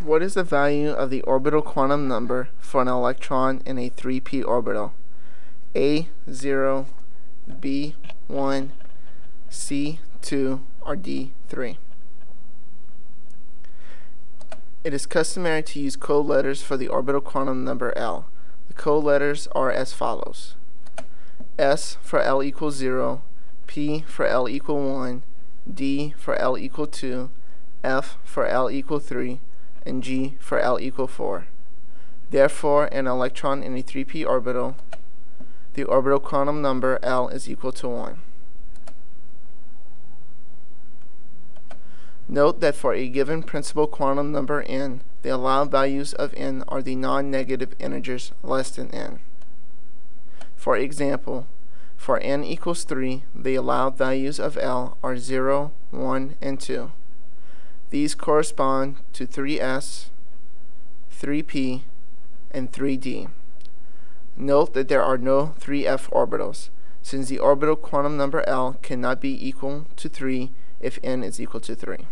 What is the value of the orbital quantum number for an electron in a 3p orbital? A0, B1, C2, or D3? It is customary to use code letters for the orbital quantum number L. The code letters are as follows. S for L equals 0, P for L equal 1, D for L equal 2, F for L equal 3, and G for L equal 4. Therefore, an electron in a 3p orbital, the orbital quantum number L is equal to 1. Note that for a given principal quantum number n, the allowed values of n are the non-negative integers less than n. For example, for n equals 3, the allowed values of L are 0, 1, and 2. These correspond to 3s, 3p, and 3d. Note that there are no 3f orbitals, since the orbital quantum number L cannot be equal to 3 if n is equal to 3.